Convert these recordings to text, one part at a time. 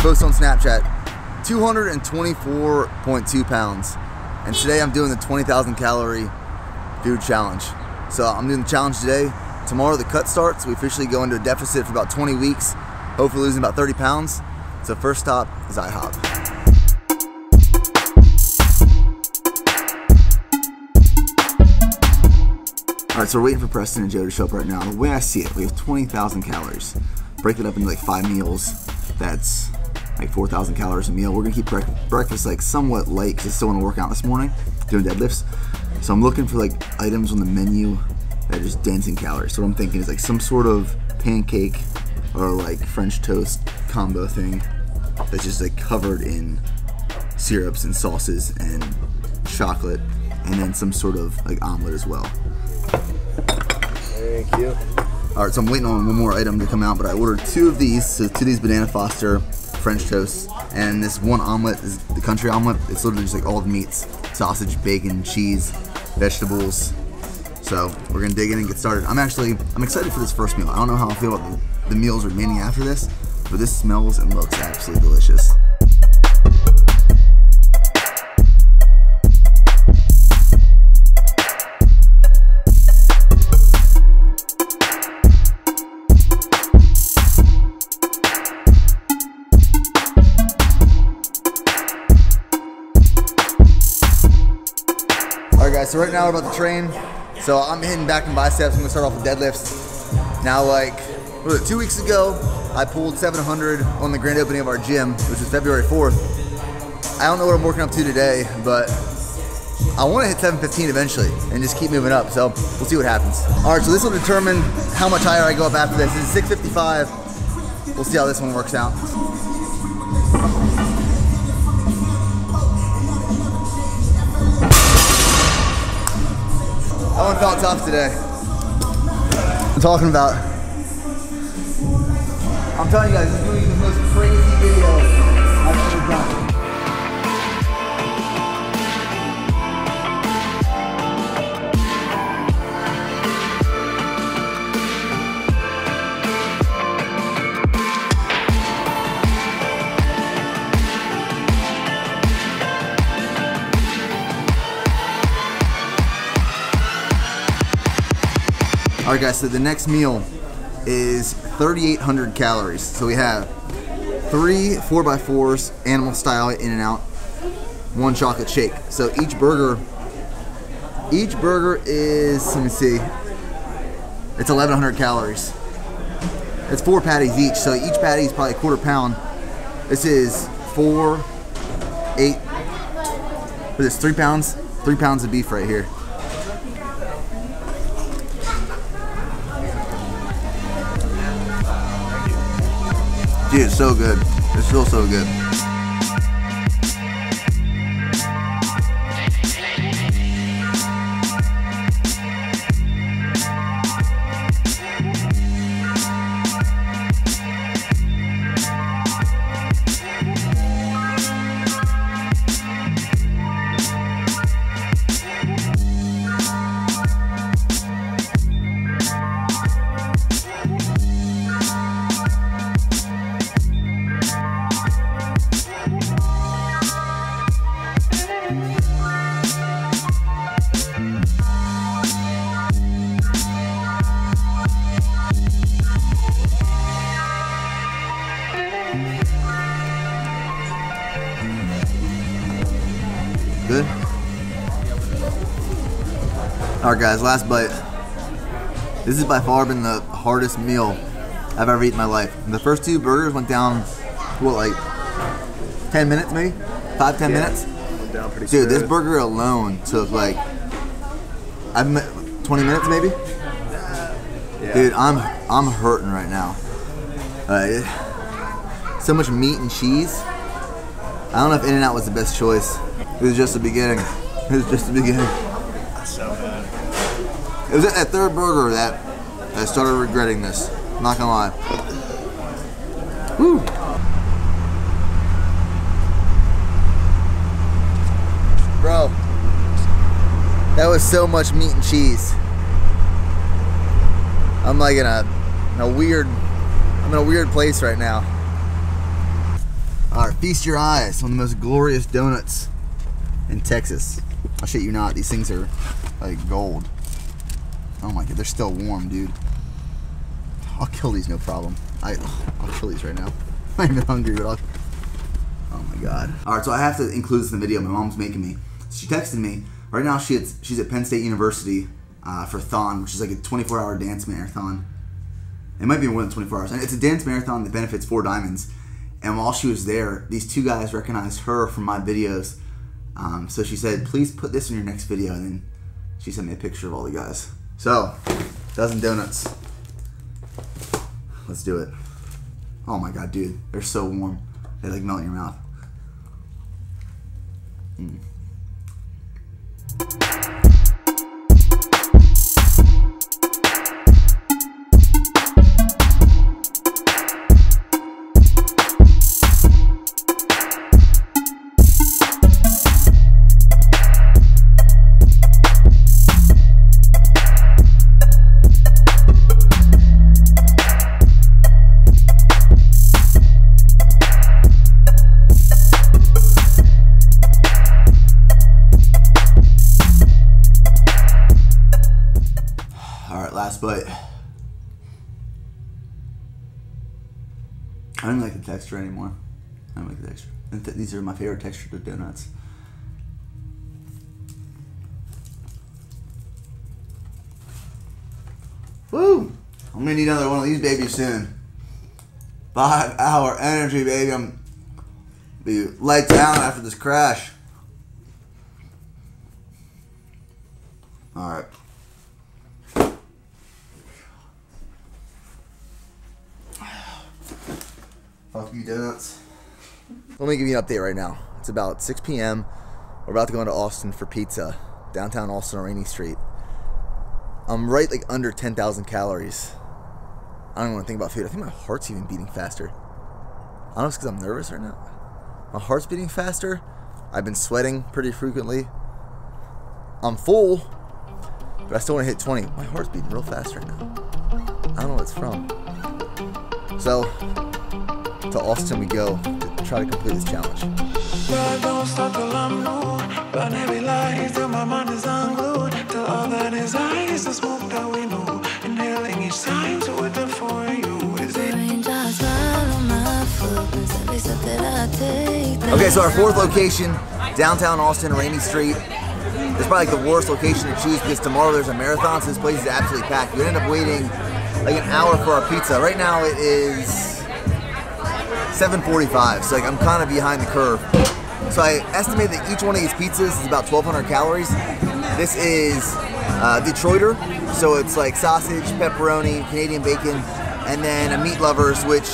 posted on Snapchat, 224.2 pounds. And today I'm doing the 20,000 calorie food challenge. So I'm doing the challenge today. Tomorrow the cut starts. We officially go into a deficit for about 20 weeks, hopefully losing about 30 pounds. So first stop is IHOP. All right, so we're waiting for Preston and Joe to show up right now. The way I see it, we have 20,000 calories. Break it up into like five meals. That's like 4,000 calories a meal. We're gonna keep bre breakfast like somewhat light because I still wanna work out this morning, doing deadlifts. So I'm looking for like items on the menu that are just dense in calories. So what I'm thinking is like some sort of pancake or like French toast combo thing that's just like covered in syrups and sauces and chocolate and then some sort of like omelet as well. Thank you. All right, so I'm waiting on one more item to come out, but I ordered two of these, so two of these Banana Foster French toast, and this one omelet is the country omelet. It's literally just like all the meats, sausage, bacon, cheese, vegetables. So we're gonna dig in and get started. I'm actually, I'm excited for this first meal. I don't know how I feel about the, the meals remaining after this, but this smells and looks absolutely delicious. Guys. So right now we're about to train. So I'm hitting back and biceps. I'm gonna start off with deadlifts. Now, like, it, two weeks ago, I pulled 700 on the grand opening of our gym, which was February 4th. I don't know what I'm working up to today, but I want to hit 715 eventually and just keep moving up. So we'll see what happens. All right, so this will determine how much higher I go up after this. This is 655. We'll see how this one works out. Felt tough today. I'm talking about. I'm telling you guys, this is the most crazy video I've ever done. All right, guys. So the next meal is 3,800 calories. So we have three 4x4s, animal style, In-N-Out, one chocolate shake. So each burger, each burger is, let me see, it's 1,100 calories. It's four patties each. So each patty is probably a quarter pound. This is four, eight, is this, three pounds? Three pounds of beef right here. It's so good. It's still so good. Alright guys, last bite. This has by far been the hardest meal I've ever eaten in my life. The first two burgers went down, what, like 10 minutes maybe? Five, 10 Yeah. minutes? Went down pretty Dude, this burger alone took like, I've met 20 minutes maybe? Yeah. Dude, I'm I'm hurting right now. Uh, so much meat and cheese. I don't know if In-N-Out was the best choice. It was just the beginning. It was just the beginning. It was at that third burger that I started regretting this. Not gonna lie. Woo. Bro, that was so much meat and cheese. I'm like in a, in a weird, I'm in a weird place right now. All right, feast your eyes on the most glorious donuts in Texas. I'll shit you not, these things are like gold. Oh my god, they're still warm, dude. I'll kill these no problem. I, I'll kill these right now. I'm not even hungry, but I'll. Oh my god. All right, so I have to include this in the video. My mom's making me. She texted me. Right now, she had, she's at Penn State University uh, for Thon, which is like a 24-hour dance marathon. It might be more than 24 hours. And it's a dance marathon that benefits Four Diamonds. And while she was there, these two guys recognized her from my videos. Um, so she said, please put this in your next video. And then she sent me a picture of all the guys. So, dozen donuts. Let's do it. Oh my god, dude. They're so warm. They like melt in your mouth. Mm. Last bite. I don't like the texture anymore. I don't like the texture. Th- these are my favorite texture of donuts. Woo! I'm gonna need another one of these babies soon. Five hour energy, baby. I'm be lights down after this crash. All right. Fuck you, donuts. Let me give you an update right now. It's about 6 p.m. We're about to go into Austin for pizza, downtown Austin on Rainey Street. I'm right like under 10,000 calories. I don't want to think about food. I think my heart's even beating faster. I don't know because I'm nervous right now. My heart's beating faster. I've been sweating pretty frequently. I'm full, but I still want to hit 20. My heart's beating real fast right now. I don't know what it's from. So, to Austin we go to try to complete this challenge. God don't stop till I'm new. Burn heavy lies till my mind is unglued. Till all that is I is the smoke that we know. Inhaling each time to it for you. Is it? Okay, so our fourth location, downtown Austin, Rainey Street. It's probably like the worst location to choose because tomorrow there's a marathon, so this place is absolutely packed. We end up waiting like an hour for our pizza. Right now it is 7:45, so like I'm kind of behind the curve. So I estimate that each one of these pizzas is about 1,200 calories. This is uh, Detroiter, so it's like sausage, pepperoni, Canadian bacon, and then a meat lovers, which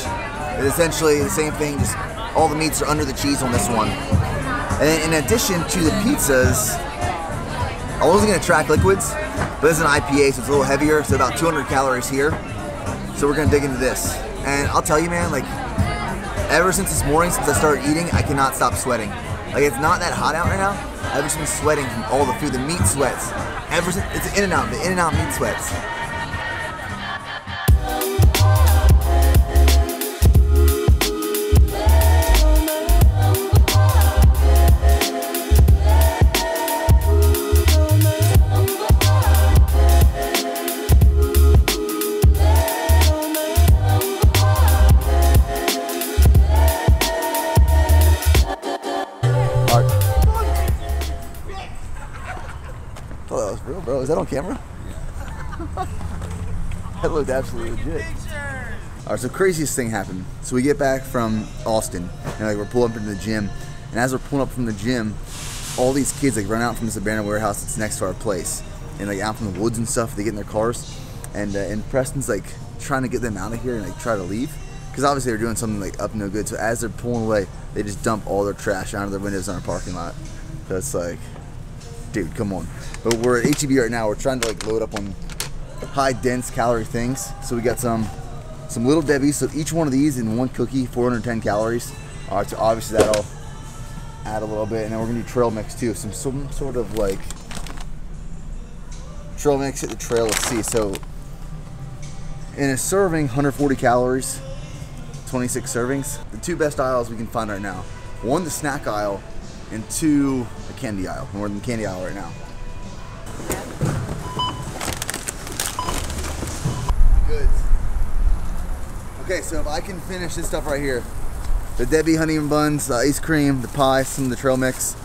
is essentially the same thing. Just all the meats are under the cheese on this one. And in addition to the pizzas, I wasn't gonna track liquids, but this is an IPA, so it's a little heavier, so about 200 calories here. So we're gonna dig into this. And I'll tell you, man, like ever since this morning, since I started eating, I cannot stop sweating. Like it's not that hot out right now. I've just been sweating from all the food, the meat sweats. Ever since it's In-N-Out, the In-N-Out meat sweats. Bro. Is that on camera? Yeah. that looked absolutely legit. All right, so craziest thing happened. So we get back from Austin, and like we're pulling up into the gym, and as we're pulling up from the gym, all these kids like run out from this abandoned warehouse that's next to our place, and like out from the woods and stuff. They get in their cars, and uh, and Preston's like trying to get them out of here and like try to leave, because obviously they're doing something like up no good. So as they're pulling away, they just dump all their trash out of their windows in our parking lot. That's like, dude, come on. But we're at HEB right now. We're trying to like load up on high dense calorie things. So we got some some little Debbie's. So each one of these in one cookie, 410 calories. All right, so obviously that'll add a little bit, and then we're gonna do trail mix too. Some some sort of like trail mix at the trail. Let's see. So in a serving, 140 calories. 26 servings. The two best aisles we can find right now. One, the snack aisle, and two, candy aisle. More than the candy aisle right now. Good. Okay, so if I can finish this stuff right here, the Debbie honey and buns, the ice cream, the pie, some of the trail mix,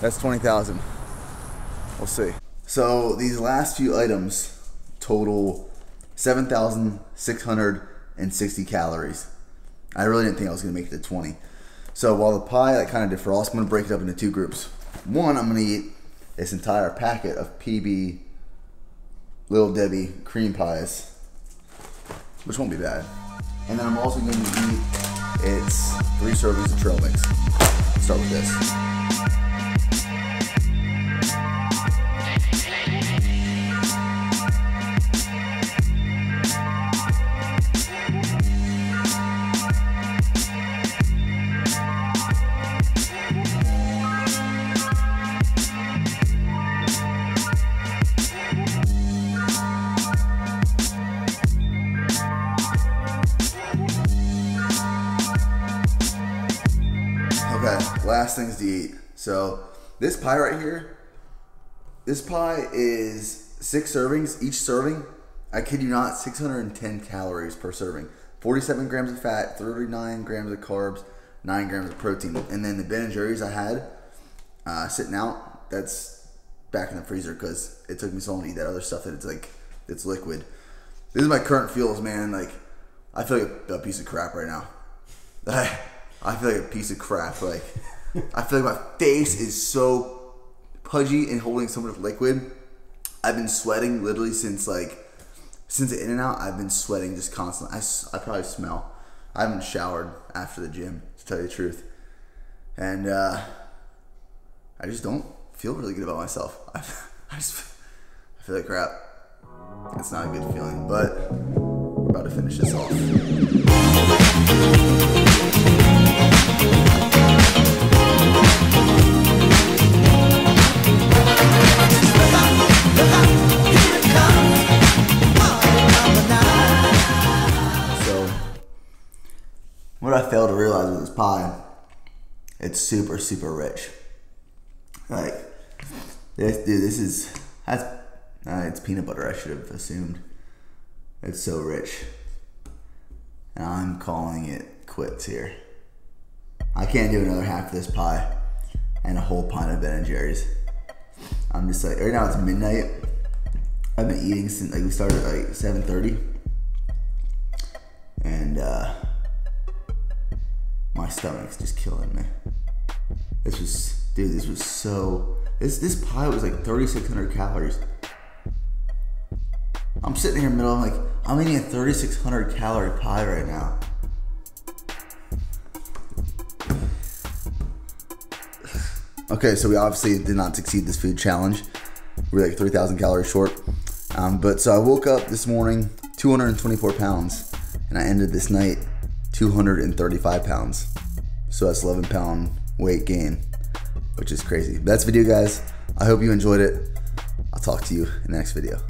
that's 20,000. We'll see. So these last few items total 7,660 calories. I really didn't think I was gonna make it to 20. So while the pie like kind of defrosts, I'm gonna break it up into two groups. One, I'm gonna eat this entire packet of PB Little Debbie cream pies, which won't be bad. And then I'm also going to eat its three servings of trail mix. Start with this. Last things to eat. So this pie right here, this pie is six servings. Each serving, I kid you not, 610 calories per serving. 47 grams of fat, 39 grams of carbs, 9 grams of protein. And then the Ben and Jerry's I had uh, sitting out, that's back in the freezer because it took me so long to eat that other stuff that it's like, it's liquid. This is my current feels, man. Like, I feel like a, a piece of crap right now. I, I feel like a piece of crap. Like I feel like my face is so pudgy and holding so much liquid. I've been sweating literally since like since the In-N-Out. I've been sweating just constantly. I, I probably smell. I haven't showered after the gym to tell you the truth, and uh, I just don't feel really good about myself. I, I just I feel like crap. It's not a good feeling, but we're about to finish this off. I failed to realize with this pie, it's super, super rich. Like, this, dude, this is, that's, uh, it's peanut butter, I should have assumed. It's so rich. And I'm calling it quits here. I can't do another half of this pie and a whole pint of Ben and Jerry's. I'm just like, right now it's midnight. I've been eating since like we started at like 7:30, and uh, my stomach's just killing me. This was, dude, this was so. This this pie was like 3,600 calories. I'm sitting here in the middle. I'm like, I'm eating a 3,600 calorie pie right now. Okay, so we obviously did not succeed this food challenge. We're like 3,000 calories short. Um, but so I woke up this morning 224 pounds, and I ended this night 235 pounds. So that's 11 pound weight gain, which is crazy. That's video, guys. I hope you enjoyed it. I'll talk to you in the next video.